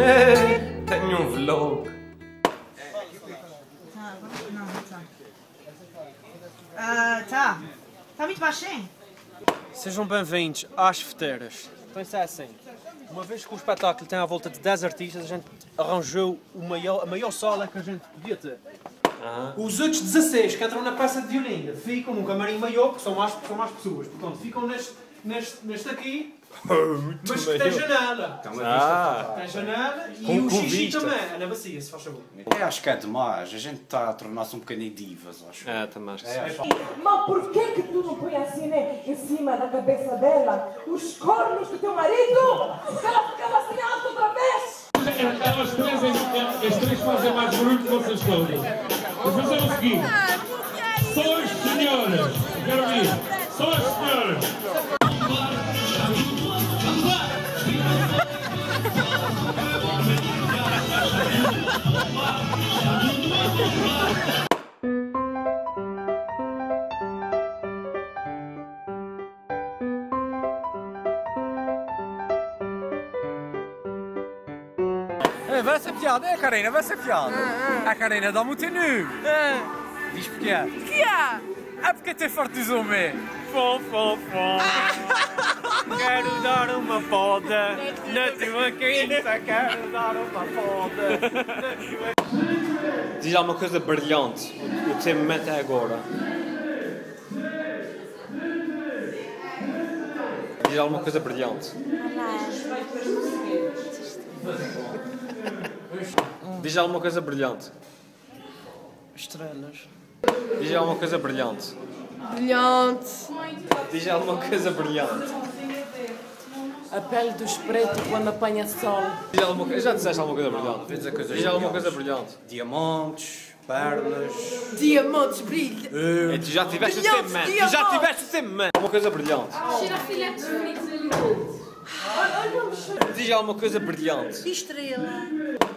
Tenho um vlog. Ah, tá. Tá muito baixinho? Sejam bem-vindos às Feteiras. Então isso é assim. Uma vez que o espetáculo tem à volta de 10 artistas, a gente arranjou o maior, a maior sala que a gente podia ter. Os outros 16 que entram na peça de violino ficam num camarim maior, porque são mais, são mais pessoas. Portanto, ficam neste, neste, neste aqui, mas que tem janela. Ah, Tem janela e Com- o com xixi vista. também. É na bacia, se faz favor. Eu acho que é demais. A gente está a tornar-se um bocadinho divas, acho. é, também acho que É, sim. Mas por que que tu não põe assim, né, em cima da cabeça dela os cornos do teu marido? Que ela ficava assim alto outra vez? Elas três, as três fazem mais barulho que vocês todas. Vou fazer o seguinte. Só as senhoras. Quero ouvir. Só as senhoras. Vai ser piada, é Karina, vai ser piada. A Karina dá-me o teu nu. Diz porquê? Que é? É porque tem forte de zumbi. Fó, fó, fó. Quero dar uma poda na tua quinta. Quero dar uma poda. Diz alguma coisa brilhante. O teu momento é agora. Diz alguma coisa brilhante. Diz alguma coisa brilhante. Estrelas. Diz alguma coisa brilhante. Brilhante. Diz alguma coisa brilhante. A pele dos pretos quando apanha sol. Diz alguma coisa. Já disseste alguma coisa brilhante. Diz a coisa Diz alguma brilhante. coisa brilhante. Diamantes, pernas. Diamantes brilham. E tu já tiveste tempo, man. Tu já tiveste o tempo, man. Alguma coisa brilhante. Girafiletes bonitos ali. Diz alguma coisa brilhante. Estrela.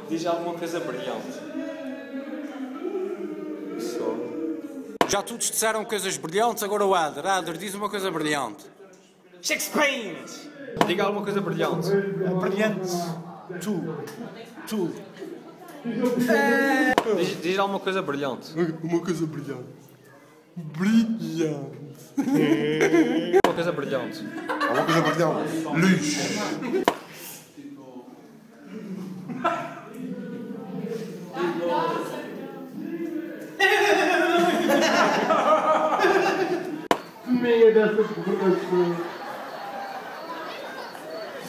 Diz alguma coisa brilhante. Só. Já todos disseram coisas brilhantes, agora o Adler. Adler, diz uma coisa brilhante. Shakespeare! Diga alguma coisa brilhante. Brilhante. Tu. Tu. Diz, diz alguma coisa brilhante. Uma coisa brilhante. Brilhante. Uma coisa brilhante. Uma coisa brilhante. Luz. Meia dessa programação.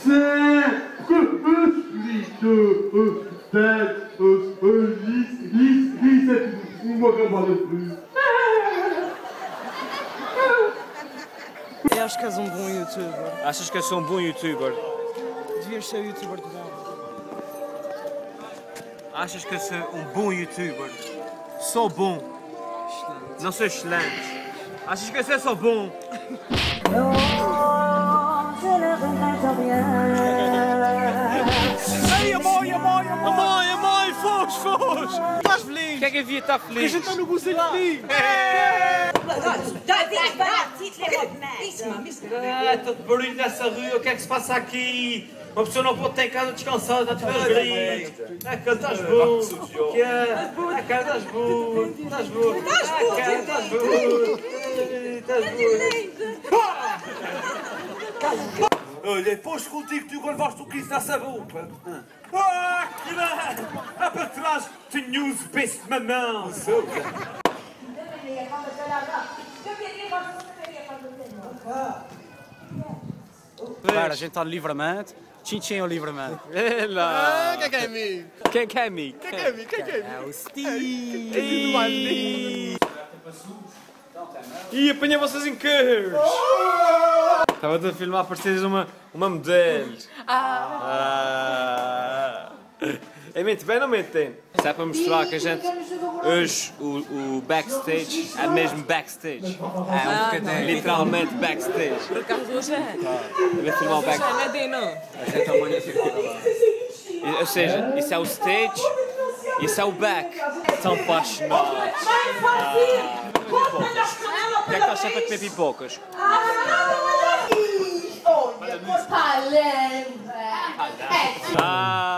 Sempre escrito. Isso, isso, isso uma camada feliz. Eu acho que és um bom youtuber. Achas que eu sou um bom youtuber? Devias ser youtuber de bom. Achas que eu sou um bom youtuber? Sou bom. Não sou excelente. Achas que eu sou só bom? Foge! Estás feliz? Quem é que havia estar A feliz? gente está no gozo feliz! Ah, tanto barulho nessa rua, o que é que se passa aqui? Uma pessoa não pode estar em casa descansada, está tudo aos gritos. Ah, cara, estás bom. Que é? Ah, cara, estás bom. Estás bom. Ah, cara, estás bom. Estás bom. Olha, pôs contigo, tu agora vais tu que isso nessa boca. Ah, que não! Ah, para trás, tenho uns beijos de mamão. Espera, a gente está no livramento. Tchim-tchim ao livramento. Ela. Quem é que é amigo? Quem é que é amigo? Quem é que é amigo? Quem é que é amigo? É o Steve. Ih, Ih, apanhei vocês em carros! Estava a filmar parecidas uma, uma modelo. Ah. É mente bem ou mente bem? É para mostrar que a gente hoje o, o backstage é mesmo backstage. É um bocadinho. Literalmente backstage. Por acaso hoje é. Eu vou filmar o é backstage. Ou seja, isso é o stage, isso é o back. Estão apaixonados. Vai fazer! Bota-lhe a canela Porquê é que estás sempre a comer pipocas?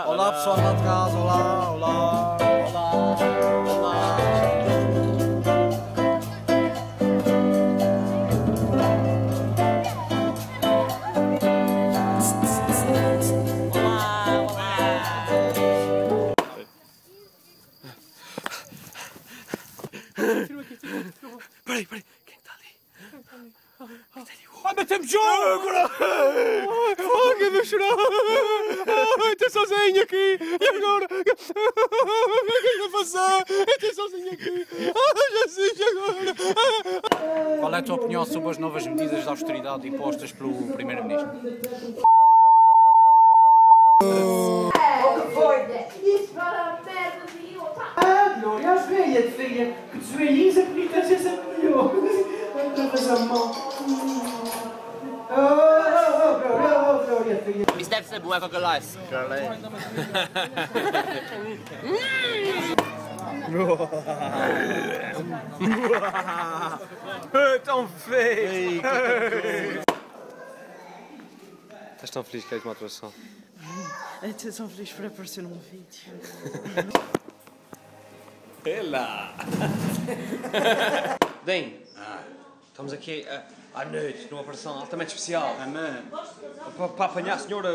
Olá pessoal lá de casa, olá, olá, olá, olá. Peraí, peraí. Ai! Ai, que eu chorar! Ai, estou sozinho aqui! E agora? O que é passar? Estou sozinho aqui! Ai, Jesus, e agora? Qual é a tua opinião sobre as novas medidas de austeridade impostas pelo Primeiro-Ministro? O que foi? Isso para a merda de outra. Ah, Glória, as velhas, filha, que os velhinhos acreditam ser sempre melhor. Estavas a mão. Deve ser bom, é Coca-Life. Tão feio! Estás tão feliz que és uma atuação? Estou tão feliz por aparecer num vídeo. Ela! Bem, estamos aqui ah, à noite numa operação altamente especial. Para, para apanhar a senhora.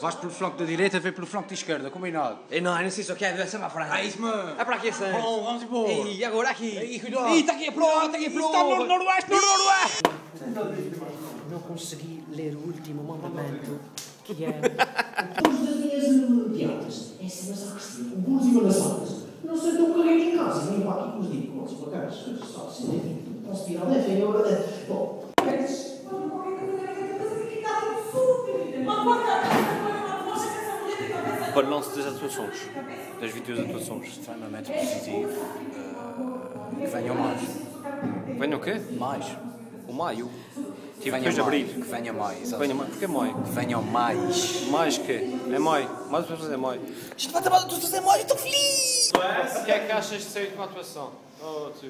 Vais pelo flanco da direita, vem pelo flanco da esquerda, combinado? Ei, não, eu não sei se eu quero, deve ser para a frente. É isso mesmo! É para aqui, assim. Bom, vamos embora! E agora aqui. Ei, cuidado. Ih, está aqui a proa, está aqui a proa. Está no noroeste, no noroeste! Não consegui ler o último mandamento, que é... Os das piadas. Essa das aulas. O último das aulas. Não sei, estou com alguém em casa. Venho para aqui com os diplomas. Por acaso, só se deve. Posso tirar da feia. Bom. Balanço das atuações. Das vídeos atuações. Extremamente positivo. que venham mais. Venha o quê? Mais. O maio. Tipo, Venham depois de mais. abril. Que venham mais. Venha mais. Porquê maio? Que venham mais. Mais quê? É maio. Mais pessoas é maio. Isto vai trabalhar tudo fazer maio, estou feliz! O que é que achas de sair de uma atuação? Oh, tu.